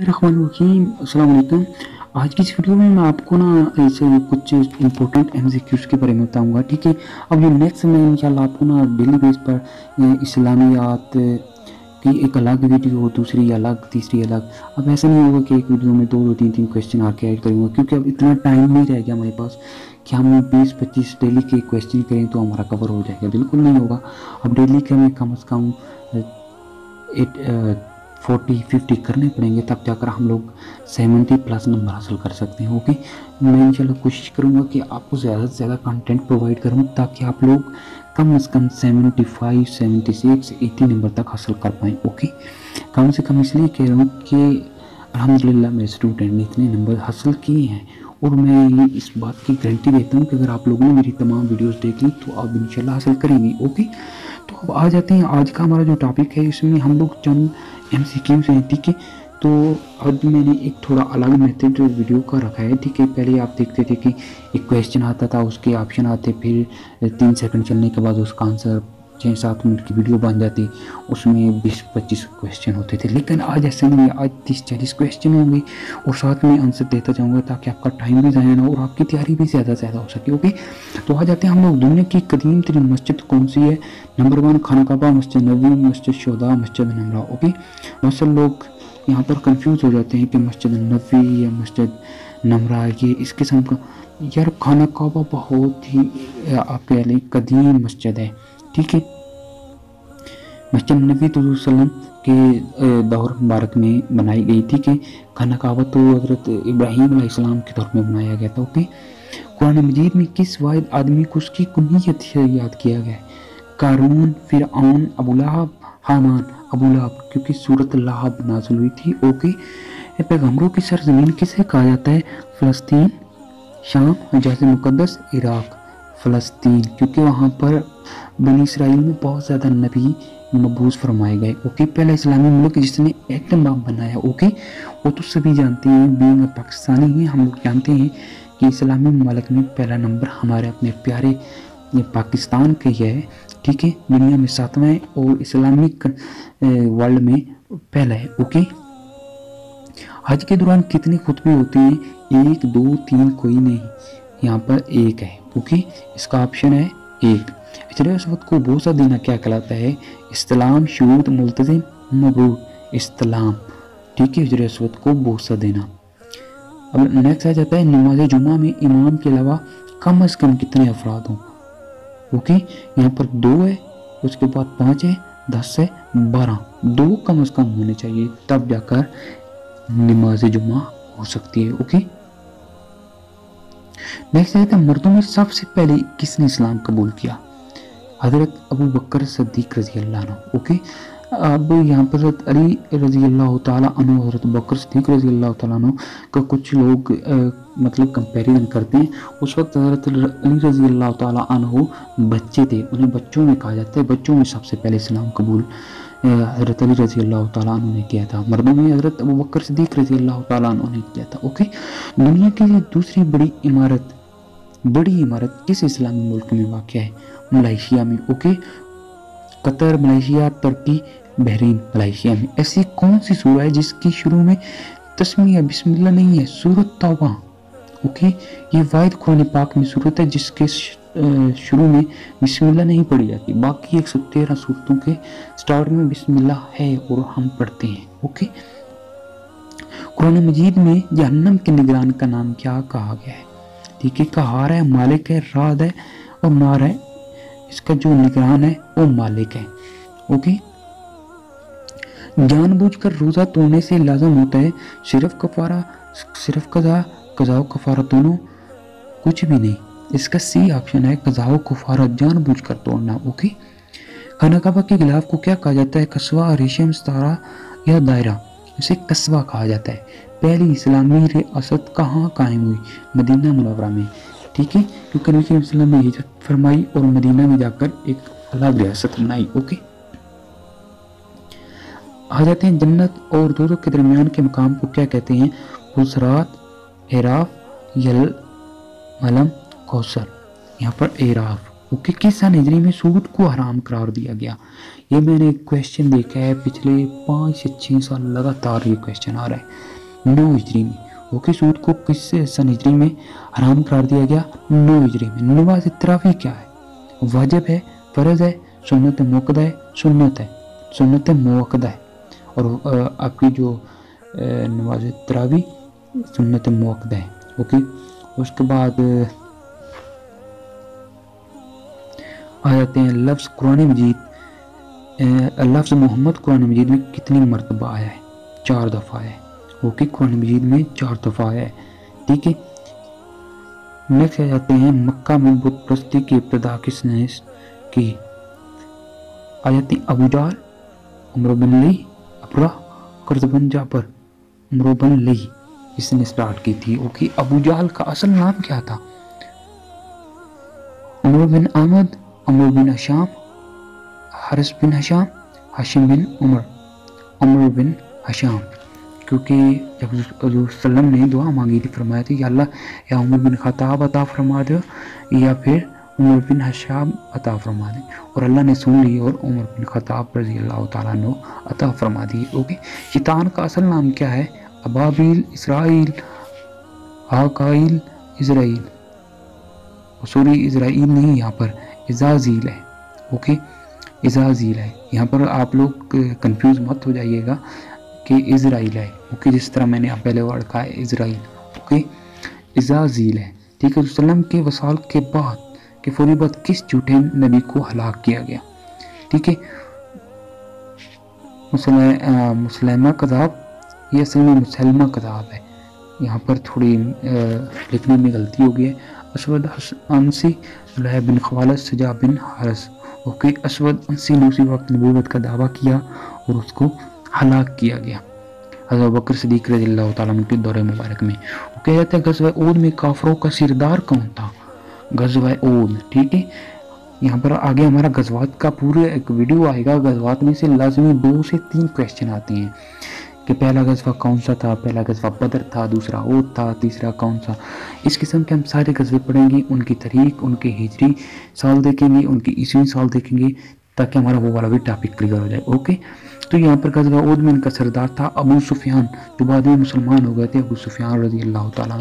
रहीम आज की इस वीडियो में मैं आपको ना ऐसे कुछ इंपॉर्टेंट एम के बारे में बताऊँगा, ठीक है? अब ये नेक्स्ट में इंशाल्लाह आपको ना डेली बेस पर इस्लामियात की एक अलग वीडियो दूसरी अलग, तीसरी अलग। अब ऐसा नहीं होगा कि एक वीडियो में दो दो, तीन तीन क्वेश्चन आके ऐड करूँगा, क्योंकि अब इतना टाइम नहीं रह गया हमारे पास कि हम बीस, पच्चीस डेली के क्वेश्चन करें तो हमारा कवर हो जाएगा। बिल्कुल नहीं होगा। अब डेली के हमें कम अज़ कम एट फोर्टी, फिफ्टी करने पड़ेंगे, तब जाकर हम लोग सेवेंटी प्लस नंबर हासिल कर सकते हैं, ओके? मैं इंशाल्लाह कोशिश करूँगा कि आपको ज़्यादा से ज़्यादा कंटेंट प्रोवाइड करूँ, ताकि आप लोग कम से कम seventy five seventy six, eighty number तक हासिल कर पाएँ, ओके? कम से कम इसलिए कह रहा हूँ कि अलहमदिल्ला मेरे स्टूडेंट ने इतने नंबर हासिल किए हैं, और मैं ये इस बात की गारंटी देता हूँ कि अगर आप लोगों ने मेरी तमाम वीडियोस देख ली तो आप इंशाल्लाह हासिल करेंगे, ओके? तो अब आ जाते हैं, आज का हमारा जो टॉपिक है, इसमें हम लोग चंद एम सी क्यूज हैं ठीक है तो अब मैंने एक थोड़ा अलग मेथड जो वीडियो का रखा है, ठीक है? पहले आप देखते थे कि एक क्वेश्चन आता था, उसके ऑप्शन आते, फिर तीन सेकंड चलने के बाद उसका आंसर छः सात मिनट की वीडियो बन जाती, उसमें बीस पच्चीस क्वेश्चन होते थे। लेकिन आज ऐसे नहीं है, आज तीस चालीस क्वेश्चन होंगे और साथ में आंसर देता जाऊँगा ताकि आपका टाइम भी ज़ाया ना और आपकी तैयारी भी ज़्यादा से ज़्यादा हो सके ओके तो आ जाते हैं हम लोग दुनिया की कदीम तरीन मस्जिद कौन सी है? नंबर वन खाना काबा, मस्जिद नबी, मस्जिद शोदा मस्जिद नमरा ओके से लोग यहाँ पर कंफ्यूज हो जाते हैं कि मस्जिद नबी या मस्जिद नमरा ये इस किस्म का यार खाना काबा बहुत ही आप कह लें कदीम मस्जिद है। ठीक है। मस्जिद नबी वसल्लम के दौर मुबारक में बनाई गई थी कि खाना काबा तो हज़रत इब्राहिम इस्लाम के दौर में बनाया गया था, ओके। कुरान मजीद में किस वाद आदमी को उसकी कुनीत याद किया गया? है कारून फिर अबूलाहब हामान अबूलाहब क्योंकि सूरत लाहब नाजुल हुई थी, ओके। पैगम्बरों की सरजमीन किसे कहा जाता है? फ़लस्तीन, शाम जैसे मुकदस इराक। फ़लस्तीन, क्योंकि वहाँ पर बनी इसराइल में बहुत ज़्यादा नबी मबूस फरमाए गए। ओके, पहला इस्लामी मुल्क जिसने एटम बम बनाया, ओके? वो तो सभी जानते हैं बींग पाकिस्तानी ही, हम लोग जानते हैं कि इस्लामी ममालक में पहला नंबर हमारे अपने प्यारे ये पाकिस्तान के ही है, ठीक है? दुनिया में सातवां है और इस्लामिक वर्ल्ड में पहला है, ओके? आज के दौरान कितने खुतबे होते हैं? एक, दो, तीन, कोई नहीं। यहाँ पर एक है ओके इसका ऑप्शन है एक। इजर वक्त को बोसा देना क्या कहलाता है? इस्लाम शूद मुलतजिम, मबरूर। इस्लाम। ठीक है इजर वक्त को बोसा देना। अब नेक्स्ट आ जाता है, नमाज़ जुमा में इमाम के अलावा कम अज़ कम कितने अफराद हों? ओके यहाँ पर दो है, उसके बाद पाँच है, दस है, बारह। दो कम अज़ कम होने चाहिए, तब जाकर नमाज़ जुमा हो सकती है, ओके? नेक्स्ट है मर्दों में सबसे पहले किसने इस्लाम कबूल किया? हज़रत अबू बकर सद्दीक रज़ी अल्लाह ओके? अब यहाँ पर हज़रत अली रज़ी अल्लाह तु हज़रत बकर सद्दीक रज़ी अल्लाह तु का कुछ लोग आ, मतलब कंपैरिजन करते हैं। उस वक्त हज़रत अली रज़ी अल्लाह तु बच्चे थे। उन्हें बच्चों में कहा जाता है बच्चों में सबसे पहले इस्लाम कबूल। हज़रत अली रज़ी अल्लाह तु ने किया था मर्दों में हज़रत अबू बकर सद्दीक रज़ी अल्लाह तु ने किया था ओके दुनिया की दूसरी बड़ी इमारत बड़ी इमारत किस इस्लामी मुल्क में वाक़ है मलेशिया में ओके कतर मलेशिया तुर्की बहरीन मलेशिया में ऐसी कौन सी सूरत है जिसकी शुरू में तस्मिया बिस्मिल्लाह नहीं है सूरत तौबा ओके ये वायद कुरान पाक में सूरत है जिसके शुरू में बिस्मिल्लाह नहीं पढ़ी जाती। बाकी एक सौ तेरह सूरतों के स्टार्ट में बिस्मिल्लाह है और हम पढ़ते हैं। ओके कुरान मजीद में जहन्नम के निगरान का नाम क्या कहा गया है? ठीक है कहार है मालिक है राद है और नार है। इसका जो निगरान है वो मालिक है। ओके जानबूझकर रोज़ा तोड़ने से लाजम होता है। सिर्फ़ कफारा, सिर्फ़ कजा कजाओ कफारा दोनों कुछ भी नहीं। इसका सी ऑप्शन है कजाओ कफारा जानबूझकर तोड़ना ओके खाना काबा के गिलाफ को क्या कहा जाता है? कस्बा रेशम, सतारा या दायरा? इसे कस्बा कहा जाता है। पहली इस्लामी रियासत कहाँ कायम हुई? मदीना मुनवरा में। ठीक है? क्योंकि नबी वसल्लम ने हिजरत फरमाई और मदीना में जाकर एक अलग रियासत बनाई ओके आ जाते हैं जन्नत और दो के दरमियान के मकाम को क्या कहते हैं? गुजरात एराफ, यल, मलम कौसर यहाँ पर एराफ ओके किस सन हिजरी में सूद को हराम करार दिया गया? ये मैंने एक क्वेश्चन देखा है, पिछले पाँच से छः साल लगातार ये क्वेश्चन आ रहा है। नौ हिजरी में ओके सूद को किस सन हिजरी में हराम करार दिया गया? नौ हिजरी में। नमाज़ तरावी क्या है? वाजिब है, फ़र्ज़ है सुनत मुकदा है, सुन्नत है। सुनत मुकदा है। और आपकी जो नमाज़ तरावी सुन्नत मुकदा है ओके उसके बाद आ जाते हैं, लफ्ज़ कुरान मजीद लफ्ज़ मोहम्मद कुरान मजीद में कितनी मरतबा आया है? चार दफ़ा आया है। ओके, कुरान मजीद में चार दफ़ा आया है। ठीक है? नेक्स्ट आ जाते हैं, मक्का में बुत प्रस्ती की इब्तदा किसने की? आ जाती अबू जाल उमर बिन ली अबरा कर्ज बन जापर उमर बिन ली इसने स्टार्ट की थी। ओके, अबू जाल का असल नाम क्या था? उम्र बिन अहमद अमर बिन हशाम हरस बिन हशाम हाशिम बिन उमर अमर बिन हशाम क्योंकि जब वसल्लम ने दुआ मांगी थी, फरमाया थी, या अल्लाह, या उमर बिन खताब अता फरमा दो, या फिर उमर बिन हशाम अता फरमा दे। और अल्लाह ने सुन ली और उमर बिन खताब रज़ी अल्लाह तु अता फरमा दी। ओके, शैतान का असल नाम क्या है? अबाबिल, इसराइल आकाइल इसराइल। सॉरी, इसराइल नहीं, यहाँ पर। इजाजील है। ओके? इजाजील है। यहाँ पर आप लोग कंफ्यूज मत हो जाइएगा कि इसराइल है। ओके? जिस तरह मैंने आप पहले वर्ड कहा है इसराइल ओके? इजाजील है। ठीक है वसल्लम के वसाल के बाद, के फौरी बाद किस झूठे नबी को हलाक किया गया? ठीक है? मुसलमा कदाब ये असल में मुसलमा कदाब है? यहाँ पर थोड़ी लिखने में गलती हो गई है। असवद अंसी बिन खवालत, सजा बिन हारस। ओके, असवद अंसी ने उसी वक्त नबूवत का दावा किया और उसको हलाक किया गया। हज़रत बकर सदीक रज़ी अल्लाह के दौरे मुबारक में। वो कह जाते हैं, गजवा ओद में काफरों का सिरदार कौन था? गजवा ओद ठीक है। यहाँ पर आगे हमारा गजवात का पूरे एक वीडियो आएगा। गजवात में से लाजमी दो से तीन क्वेश्चन आते हैं। कि पहला गजवा कौन सा था, पहला गजवा बदर था, दूसरा ओद था, तीसरा कौन सा। इस किस्म के हम सारे गजबे पढ़ेंगे, उनकी तरीक उनके हिजरी साल देखेंगे, उनकी ईसवी साल देखेंगे, ताकि हमारा वो वाला भी टॉपिक क्लियर हो जाए ओके तो यहाँ पर गजवा ओद में इनका सरदार था अबू सुफियान, जो बाद में मुसलमान हो गए थे, अबू सुफियान रज़ी अल्लाह तला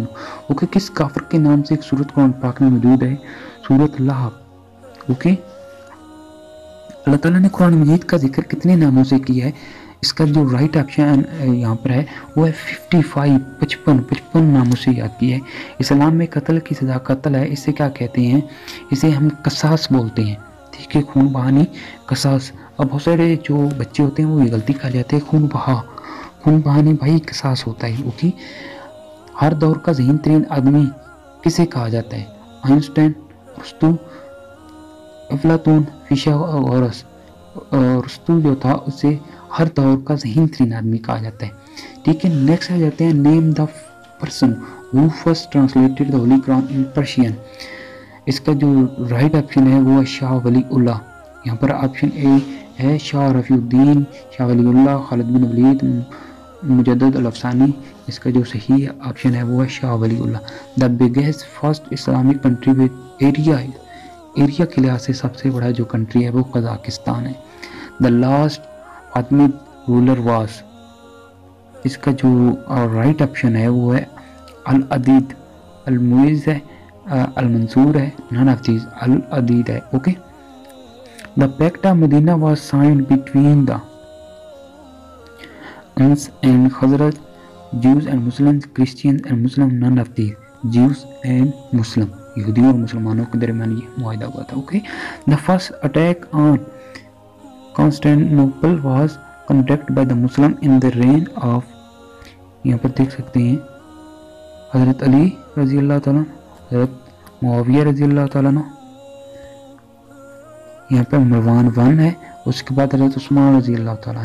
ओके किस काफर के नाम से एक सूरत कुरान पाक में मौजूद है? सूरत लाहब ओके अल्लाह ताला ने कुरान मजीद का ज़िक्र कितने नामों से किया है? इसका जो राइट ऑप्शन यहाँ पर है, वो है फिफ्टी फाइव पचपन पचपन नामों से याद किया है। इस्लाम में कत्ल की सजा कत्ल है, इसे क्या कहते हैं? इसे हम कसास बोलते हैं। ठीक है, खून बहानी, कसास। अब बहुत सारे जो बच्चे होते हैं, वो ये गलती कर जाते हैं, खून बहा। खून बहानी भाई कसास होता है, क्योंकि हर दौर का जहन तरीन आदमी किसे कहा जाता है? आइंस्टाइन, रुस्तु, अफलातून, फिशा और रुस्तु जो था, उसे हर दौर का जहीन तरीन आदमी कहा जाता है। ठीक है नेक्स्ट आ जाते हैं name the person who first translated the holy Quran in Persian इसका जो राइट ऑप्शन है, वो है शाह वली उल्ला यहाँ पर ऑप्शन ए है शाह रफ़ीउद्दीन शाह वली खालिद बिन वलीद मुजद अफसानी इसका जो सही ऑप्शन है, वो है Shah Wali the biggest first Islamic country with area area के लिहाज से सबसे बड़ा जो कंट्री है, वो कजाकिस्तान है। द लास्ट आदमी रूलर वास इसका जो राइट ऑप्शन है वो है अल अदीद अल मुइज़ है अल मंसूर है none of these Al Adid है okay the pact of Medina was signed between the Aus and Khazraj Jews and Muslims, Christians and Muslim, none of these. Jews and Muslim. यहूदियों और मुसलमानों के दरमियान ये माहा हुआ था okay the first attack on Constantinople was conduct by the Muslim in the reign of यहाँ पर देख सकते हैं, हज़रत अली रज़ी अल्लाह ताला हज़रत मुआविया रज़ी अल्लाह ताला यहाँ पर मरवान वन है, उसके बाद हज़रत उस्मान रज़ी अल्लाह ताला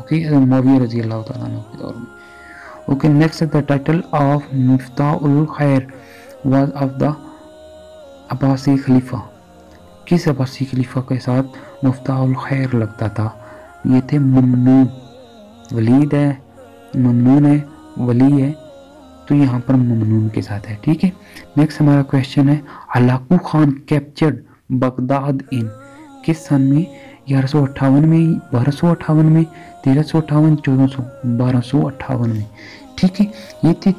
ओके हज़रत मुआविया रज़ी अल्लाह ताला के दौर में। Okay next the title of Miftahul Khair was of the Abbasi खलीफा किस अब्बासी खलीफा के साथ मुफ्ताउल खैर लगता था ये थे ममनून वलीद है ममनून है वली है तो यहाँ पर ममनून के साथ है ठीक है नेक्स्ट हमारा क्वेश्चन है Halaku Khan captured Baghdad in किस सन में ग्यारह सौ अट्ठावन में बारह सौ अट्ठावन में तेरह सौ अट्ठावन चौदह सौ बारह सौ अट्ठावन में ठीक है ये थे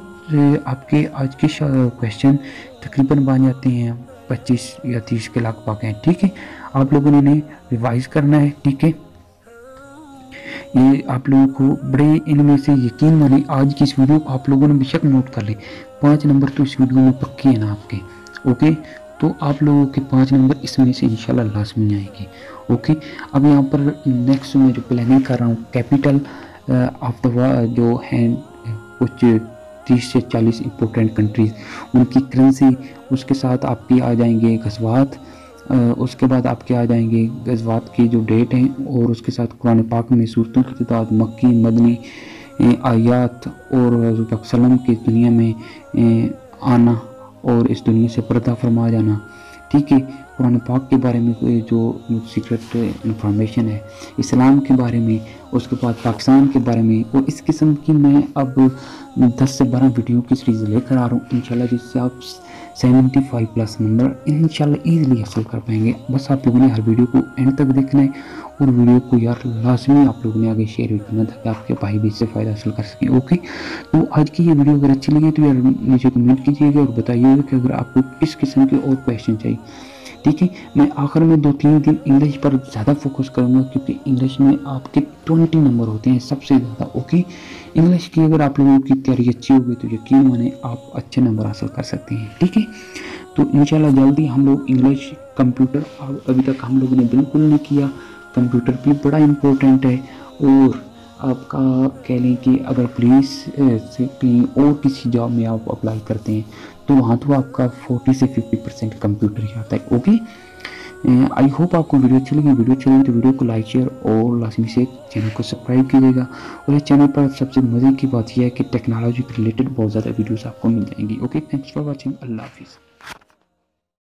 आपके आज के क्वेश्चन तकरीबन बन जाते हैं पच्चीस या तीस के लाख पाके हैं ठीक है आप लोगों ने इन्हें रिवाइज करना है, ठीक है? ये आप लोगों को बड़े इनमें से यकीन माने आज की इस वीडियो को आप लोगों ने बेशक नोट कर ले। पाँच नंबर तो इस वीडियो में पक्के हैं ना आपके ओके तो आप लोगों के पाँच नंबर इसमें से इंशाल्लाह लाजमी आएगी ओके अब यहाँ पर नेक्स्ट मैं जो प्लानिंग कर रहा हूँ कैपिटल ऑफ़ द जो है, कुछ तीस से चालीस इंपॉर्टेंट कंट्रीज़ उनकी करेंसी उसके साथ आपकी आ जाएँगे गजवात उसके बाद आपके आ जाएँगे गजवात की जो डेट हैं और उसके साथ कुरान पाक में सूरतों की तादाद मक्की, मदनी आयात और वसलम की दुनिया में आना और इस दुनिया से पर्दा फरमा जाना। ठीक है, कुरान पाक के बारे में कोई जो सीक्रेट इंफॉर्मेशन है, इस्लाम के बारे में, उसके बाद पाकिस्तान के बारे में, और इस किस्म की मैं अब 10 से 12 वीडियो की सीरीज़ लेकर आ रहा हूँ। इंशाल्लाह जिससे आप 75 प्लस नंबर शाला ईजिली हासिल कर पाएँगे। बस आप लोगों ने हर वीडियो को एंड तक देखना है और वीडियो को यार लाजमी आप लोगों ने आगे शेयर भी करना ताकि आपके भाई भी इससे फ़ायदा हासिल कर सकें। ओके तो आज की ये वीडियो अगर अच्छी लगी तो यार नीचे कमेंट कीजिएगा और बताइएगा कि अगर आपको किस किस्म के और क्वेश्चन चाहिए। ठीक है मैं आखिर में दो तीन दिन इंग्लिश पर ज़्यादा फोकस करूँगा क्योंकि इंग्लिश में आपके ट्वेंटी नंबर होते हैं सबसे ज़्यादा ओके इंग्लिश की अगर आप लोगों की तैयारी अच्छी होगी तो यकीन माने आप अच्छे नंबर हासिल कर सकते हैं, ठीक है? तो इंशाल्लाह जल्दी हम लोग इंग्लिश कंप्यूटर अभी तक हम लोगों ने बिल्कुल नहीं किया कंप्यूटर भी बड़ा इम्पोर्टेंट है और आपका कह लें कि अगर पुलिस से कहीं और किसी जॉब में आप अप्लाई करते हैं तो वहाँ तो आपका 40 से 50 परसेंट कंप्यूटर ही आता है। ओके आई होप आपको वीडियो अच्छी लगी। वीडियो अच्छी लगी तो वीडियो को लाइक शेयर और लाजमी से चैनल को सब्सक्राइब कीजिएगा। और इस चैनल पर सबसे मज़े की बात यह है कि टेक्नोलॉजी के रिलेटेड बहुत ज़्यादा वीडियोज़ आपको मिल जाएँगी। ओके थैंक्स फॉर वॉचिंग अल्लाह हाफिज़।